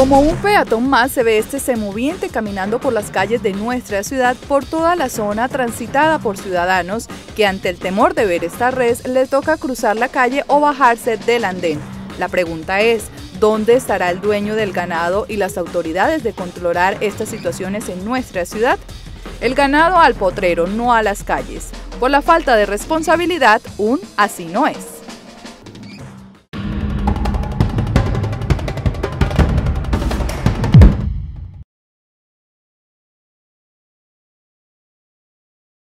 Como un peatón más se ve este semoviente caminando por las calles de nuestra ciudad por toda la zona transitada por ciudadanos que ante el temor de ver esta red les toca cruzar la calle o bajarse del andén. La pregunta es, ¿dónde estará el dueño del ganado y las autoridades de controlar estas situaciones en nuestra ciudad? El ganado al potrero, no a las calles. Por la falta de responsabilidad, un así no es.